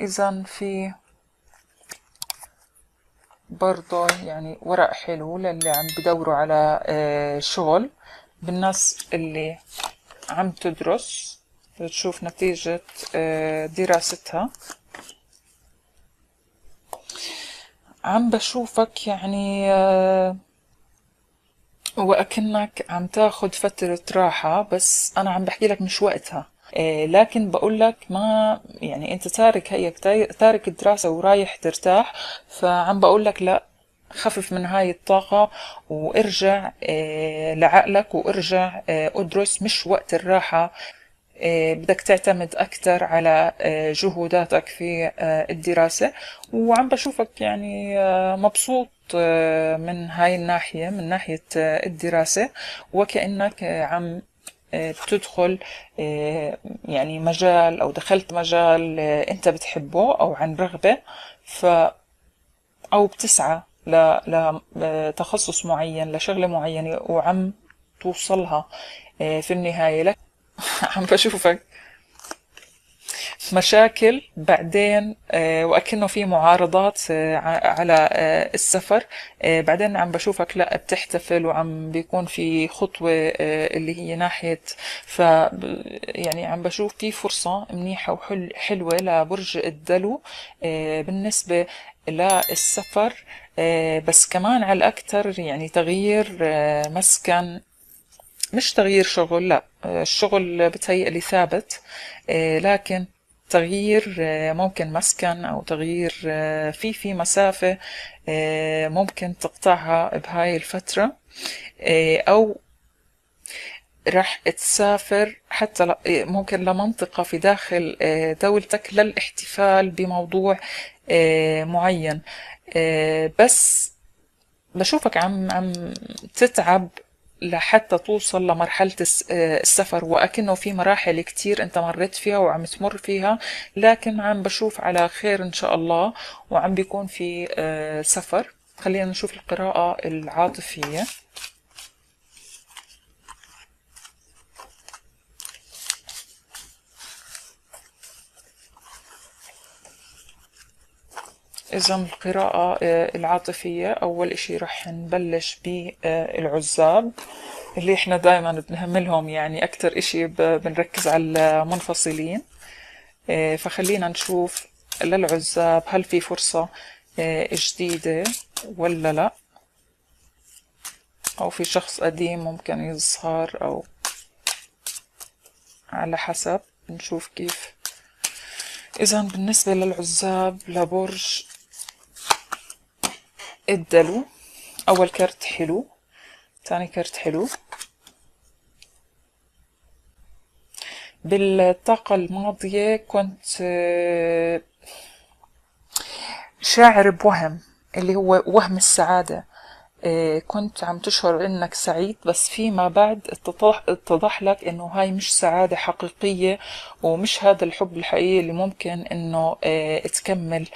إذا في برضه يعني ورق حلو للي عم بدوروا على آه، شغل. بالناس اللي عم تدرس تشوف نتيجة آه، دراستها. عم بشوفك يعني آه، وأكنك عم تاخد فترة راحة بس أنا عم بحكي لك مش وقتها. لكن بقول لك ما يعني أنت تارك هيك تارك الدراسة ورايح ترتاح فعم بقول لك لا خفف من هاي الطاقة وارجع إيه لعقلك وارجع إيه ادرس مش وقت الراحة. إيه بدك تعتمد أكثر على إيه جهوداتك في إيه الدراسة. وعم بشوفك يعني مبسوط من هاي الناحية من ناحية الدراسة. وكأنك عم تدخل يعني مجال أو دخلت مجال أنت بتحبه أو عن رغبة ف أو بتسعى لتخصص معين لشغلة معينة وعم توصلها في النهاية. لك عم بشوفك. مشاكل بعدين آه، وأكنه في معارضات آه، على آه، السفر. بعدين عم بشوفك لا بتحتفل وعم بيكون في خطوة اللي هي ناحية ف يعني عم بشوف في فرصة منيحة وحلوة لبرج الدلو بالنسبة للسفر. بس كمان على الأكثر يعني تغيير مسكن. مش تغيير شغل لا الشغل بتهيألي ثابت. لكن تغيير آه، ممكن مسكن أو تغيير آه، في في مسافة آه، ممكن تقطعها بهاي الفترة أو رح تسافر حتى ممكن لمنطقة في داخل دولتك للاحتفال بموضوع معين. بس بشوفك عم عم تتعب لحتى توصل لمرحلة آه، السفر. وأكنه في مراحل كتير أنت مريت فيها وعم تمر فيها لكن عم بشوف على خير إن شاء الله وعم بيكون في آه، سفر. خلينا نشوف القراءة العاطفية. إذا القراءة آه، العاطفية أول إشي رح نبلش بالعزاب اللي إحنا دايما بنهملهم يعني أكتر إشي بنركز على المنفصلين. آه، فخلينا نشوف للعزاب هل في فرصة آه، جديدة ولا لا. أو في شخص قديم ممكن يظهر أو على حسب. نشوف كيف. إذا بالنسبة للعزاب لبرج الدلو أول كرت حلو ثاني كرت حلو. بالطاقة الماضية كنت آه، شاعر بوهم اللي هو وهم السعادة. كنت عم تشعر إنك سعيد بس فيما بعد اتضح, اتضح لك إنه هاي مش سعادة حقيقية ومش هذا الحب الحقيقي اللي ممكن إنه آه تكمل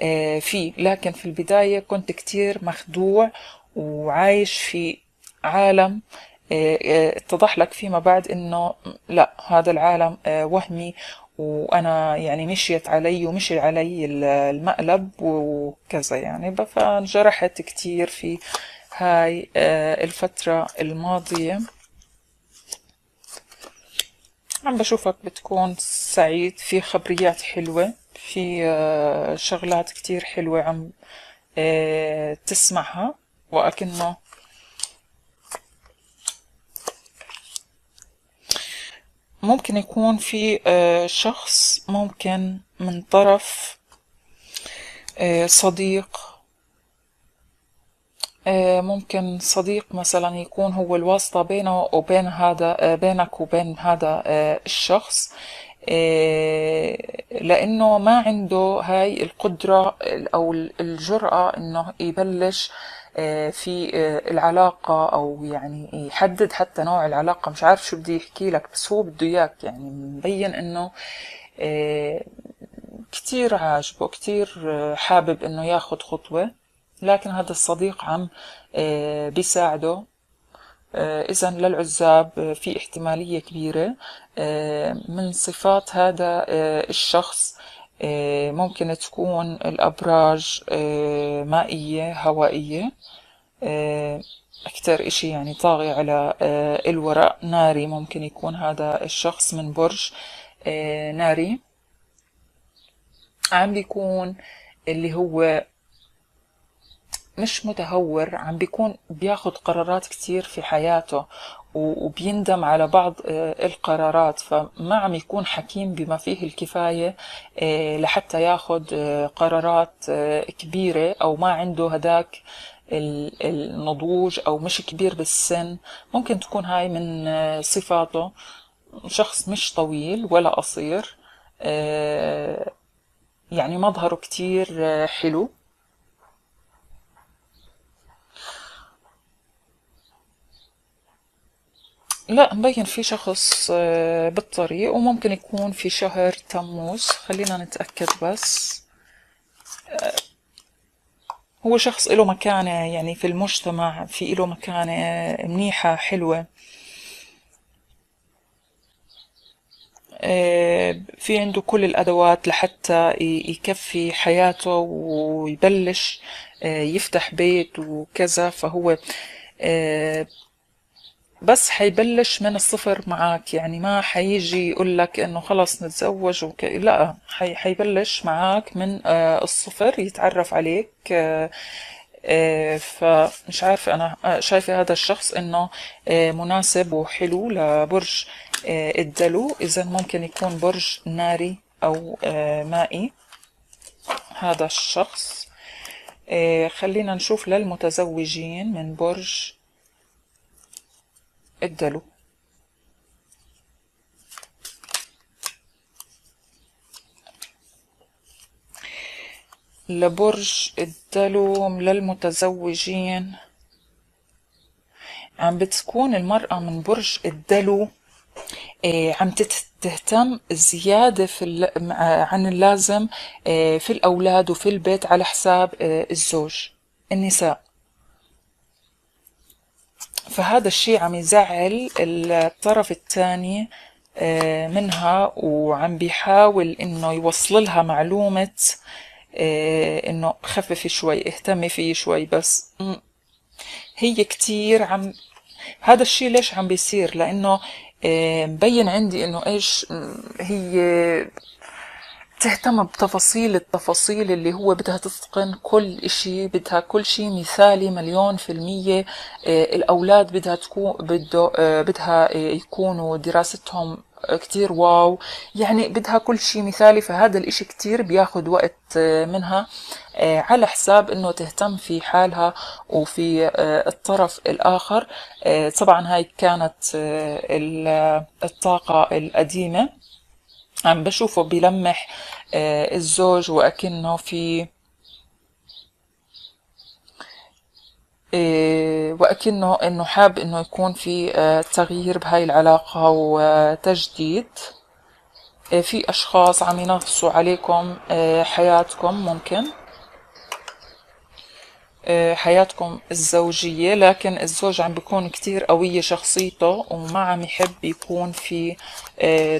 آه فيه. لكن في البداية كنت كتير مخدوع وعايش في عالم اتضح لك فيما بعد إنه لا هذا العالم وهمي وأنا يعني مشيت علي ومشي علي المقلب وكذا يعني. فانجرحت كتير في هاي آه، الفترة الماضية. عم بشوفك بتكون سعيد في خبريات حلوة في آه، شغلات كتير حلوة عم آه، تسمعها. وأكنه ممكن يكون في شخص ممكن من طرف صديق آه، ممكن صديق مثلا يكون هو الواسطة بينه وبين هذا آه، بينك وبين هذا آه، الشخص لأنه ما عنده هاي القدرة أو الجرأة إنه يبلش في العلاقة أو يعني يحدد حتى نوع العلاقة. مش عارف شو بدي يحكي لك بس هو بده إياك. يعني مبين إنه كتير عاجبه كتير حابب إنه ياخد خطوة. لكن هذا الصديق عم آه، بيساعده. آه، إذا للعزاب آه، في احتمالية كبيرة من صفات هذا الشخص. آه، ممكن تكون الأبراج آه، مائية هوائية. آه، أكتر إشي يعني طاغي على الورق. ناري ممكن يكون هذا الشخص من برج ناري. عم بيكون اللي هو مش متهور عم بيكون بياخد قرارات كتير في حياته. وبيندم على بعض آه، القرارات. فما عم يكون حكيم بما فيه الكفاية آه، لحتى ياخد آه، قرارات كبيرة أو ما عنده هداك النضوج أو مش كبير بالسن. ممكن تكون هاي من صفاته. شخص مش طويل ولا قصير يعني مظهره كتير حلو. لا مبين في شخص آه، بالطريق وممكن يكون في شهر تموز. خلينا نتأكد بس. آه، هو شخص له مكانة يعني في المجتمع في له مكانة منيحة حلوة. آه، في عنده كل الأدوات لحتى يكفي حياته ويبلش يفتح بيت وكذا. فهو بس حيبلش من الصفر معك يعني ما حيجي يقول لك إنه خلص نتزوج وك... لا حي... حيبلش معك من آه الصفر يتعرف عليك. آه آه فمش عارفة أنا شايفة هذا الشخص إنه مناسب وحلو لبرج الدلو. إذا ممكن يكون برج ناري أو مائي. هذا الشخص. خلينا نشوف للمتزوجين من برج الدلو لبرج الدلو للمتزوجين. عم بتكون المرأة من برج الدلو آه، عم تهتم زيادة في عن اللازم آه، في الأولاد وفي البيت على حساب آه، الزوج النساء. فهذا الشيء عم يزعل الطرف الثاني آه، منها وعم بيحاول إنه يوصل لها معلومة آه، إنه خففي شوي اهتمي فيه شوي بس هي كتير عم هذا الشيء ليش عم بيصير؟ لأنه آه، مبين عندي إنه إيش هي تهتم بتفاصيل التفاصيل اللي هو بدها تتقن كل إشي بدها كل شي مثالي مليون في المية. آه، الأولاد بدها تكون بده آه، بدها يكونوا دراستهم كتير واو. يعني بدها كل شي مثالي فهذا الإشي كتير بياخد وقت آه، منها. على حساب إنه تهتم في حالها وفي الطرف الآخر. طبعا هاي كانت الطاقة القديمة. عم بشوفه بيلمح آه، الزوج وأكنه في آه، وأكنه إنه حاب إنه يكون في آه، تغيير بهاي العلاقة وتجديد. في أشخاص عم ينغصوا عليكم حياتكم ممكن. حياتكم الزوجية لكن الزوج عم بيكون كتير قوية شخصيته وما عم يحب يكون في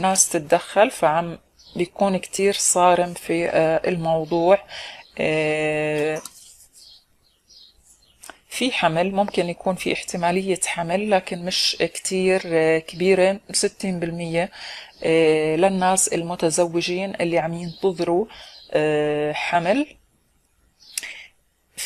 ناس تتدخل فعم بيكون كتير صارم في آه، الموضوع. آه، في حمل ممكن يكون في احتمالية حمل لكن مش كتير آه، كبيرة ستين بالمية للناس المتزوجين اللي عم ينتظروا حمل.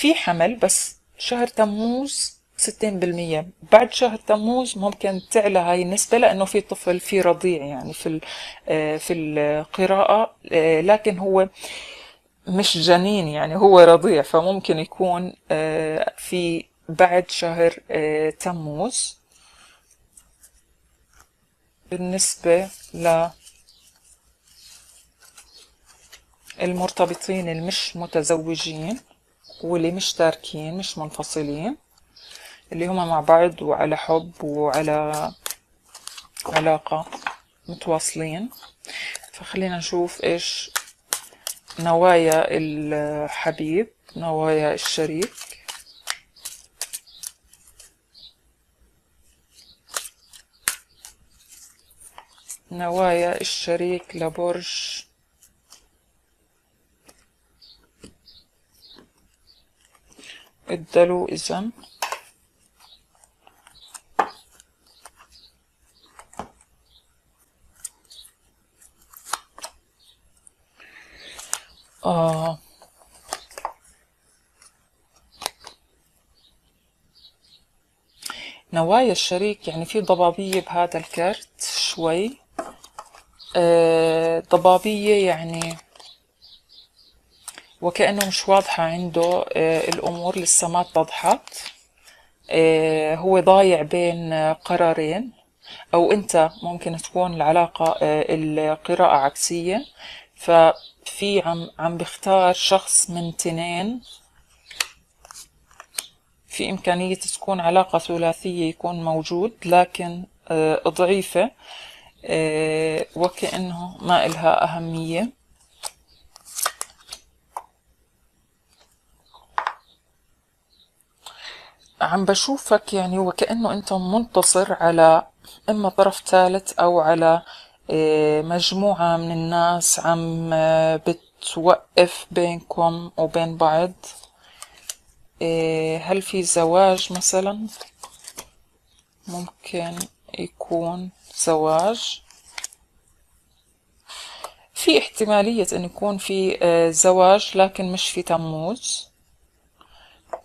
في حمل بس شهر تموز ستين بالمية. بعد شهر تموز ممكن تعلى هاي النسبة لأنه في طفل في رضيع يعني في آه، في القراءة آه، لكن هو مش جنين يعني هو رضيع. فممكن يكون آه، في بعد شهر تموز بالنسبة ل المرتبطين المش متزوجين. واللي مش تاركين مش منفصلين. اللي هما مع بعض وعلى حب وعلى علاقة متواصلين. فخلينا نشوف إيش نوايا الحبيب نوايا الشريك. نوايا الشريك لبرج الدلو إذن. آه. نوايا الشريك يعني في ضبابية بهذا الكرت شوي. آه ضبابية يعني وكأنه مش واضحة عنده آه الأمور لسه ما اتضحت. آه هو ضايع بين قرارين أو أنت ممكن تكون العلاقة آه القراءة عكسية. ففي عم عم بختار شخص من تنين. في إمكانية تكون علاقة ثلاثية يكون موجود لكن ضعيفة. وكأنه ما إلها أهمية. عم بشوفك يعني وكأنه أنت منتصر على إما طرف ثالث أو على آه، مجموعة من الناس عم بتوقف بينكم وبين بعض. إيه، هل في زواج مثلا؟ ممكن يكون زواج. في احتمالية أن يكون في آه، زواج لكن مش في تموز.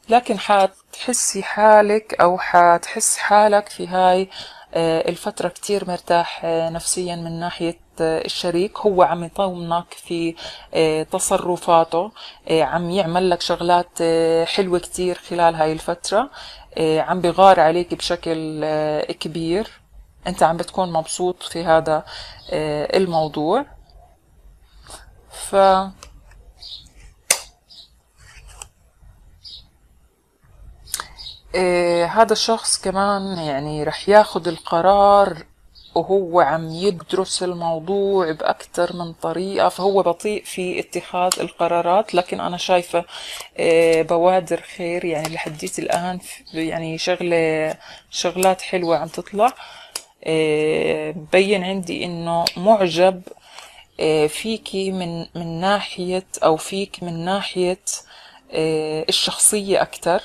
لكن حتحسي حالك أو حتحس حالك في هاي آه، الفترة كتير مرتاح آه، نفسيا من ناحية آه، الشريك. هو عم يطومنك في تصرفاته عم يعمل لك شغلات حلوة كتير خلال هاي الفترة عم بغار عليك بشكل كبير. أنت عم بتكون مبسوط في هذا الموضوع. ف إيه هذا الشخص كمان يعني رح ياخد القرار وهو عم يدرس الموضوع بأكثر من طريقة فهو بطيء في اتخاذ القرارات لكن أنا شايفة إيه بوادر خير يعني لحديت الآن يعني شغلة شغلات حلوة عم تطلع. إيه بين عندي إنه معجب إيه فيكي من من ناحية أو فيك من ناحية الشخصية أكثر.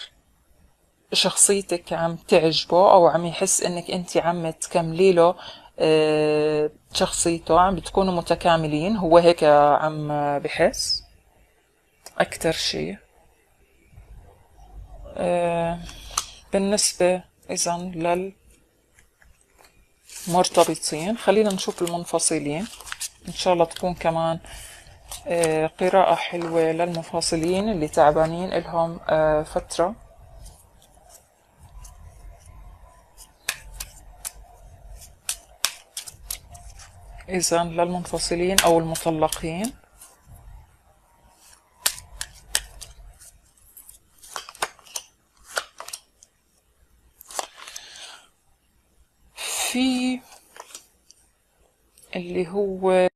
شخصيتك عم تعجبه أو عم يحس إنك أنت عم تكملي له آه، شخصيته عم بتكونوا متكاملين. هو هيك عم بحس؟ أكتر شيء. آه، بالنسبة إذا للمرتبطين خلينا نشوف المنفصلين. إن شاء الله تكون كمان آه، قراءة حلوة للمنفصلين اللي تعبانين لهم فترة. إذا للمنفصلين أو المطلقين. في اللي هو